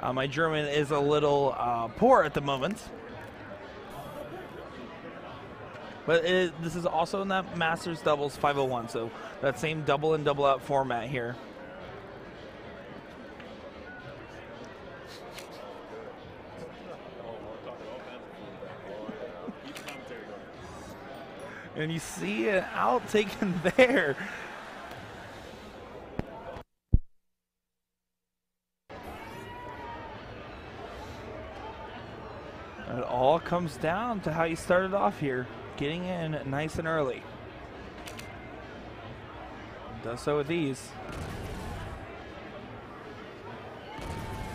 Uh, my German is a little uh, poor at the moment. But this is also in that Masters Doubles 501, so that same double and double out format here. and you see it out taken there. It all comes down to how you started off here, getting in nice and early. Does so with these.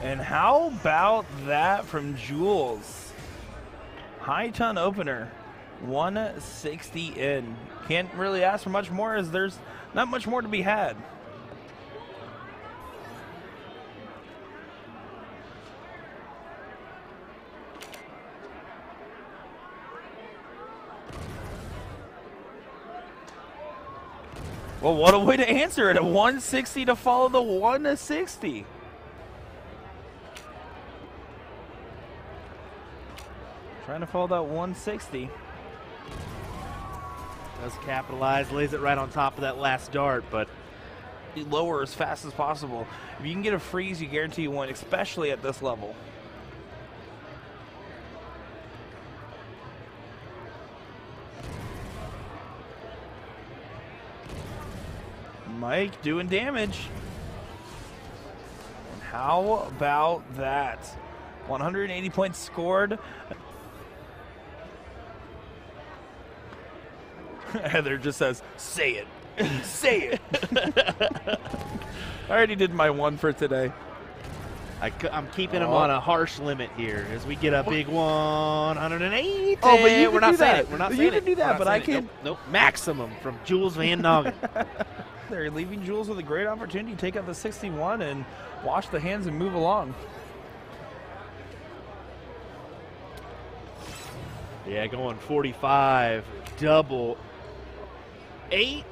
And how about that from Jules? High ton opener, 160 in. Can't really ask for much more as there's not much more to be had. Well, what a way to answer it. A 160 to follow the 160. Trying to follow that 160. Does capitalize, lays it right on top of that last dart, but lower as fast as possible. If you can get a freeze, you guarantee you win, especially at this level. Mike doing damage. And how about that? 180 points scored. Heather just says, say it. say it. I already did my one for today. I, am keeping him oh. on a harsh limit here as we get a big 180. Oh, but you we're not do saying that. it. We're not You saying can it. do that, We're not but I can- Nope, nope. Maximum from Jules Van Dongen. They're leaving Jules with a great opportunity to take out the 61 and wash the hands and move along. yeah, going 45, double eight.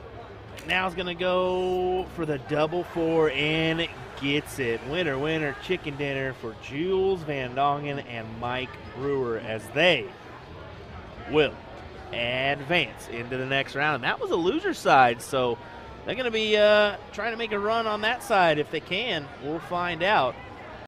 Now is going to go for the double four and gets it. Winner, winner, chicken dinner for Jules Van Dongen and Mike Brewer as they will advance into the next round. And that was a loser side, so they're going to be uh, trying to make a run on that side if they can. We'll find out.